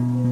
Mm-hmm.